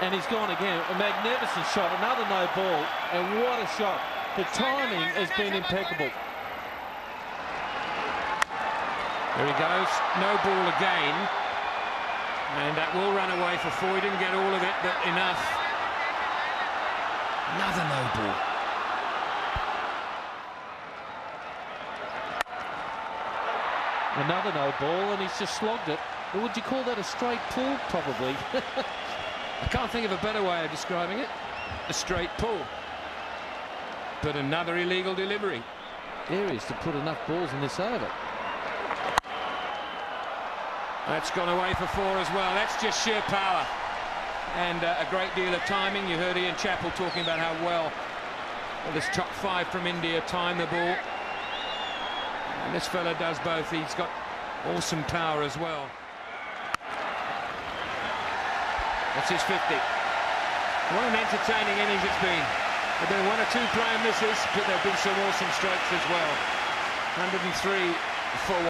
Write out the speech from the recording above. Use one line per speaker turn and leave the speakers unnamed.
And he's gone again. A magnificent shot. Another no ball. And what a shot. The timing has been impeccable.
There he goes. No ball again. And that will run away for Foy. Didn't get all of it, but enough. Another no ball.
Another no ball, and he's just slogged it. Would you call that a straight pull? Probably.
I can't think of a better way of describing it. A straight pull. But another illegal delivery.
Areas to put enough balls in this over.
That's gone away for four as well. That's just sheer power. And uh, a great deal of timing. You heard Ian Chappell talking about how well, well this top five from India time the ball. And this fella does both. He's got awesome power as well. That's his 50. What an entertaining innings it's been. There have been one or two player misses, but there have been some awesome strikes as well. 103 for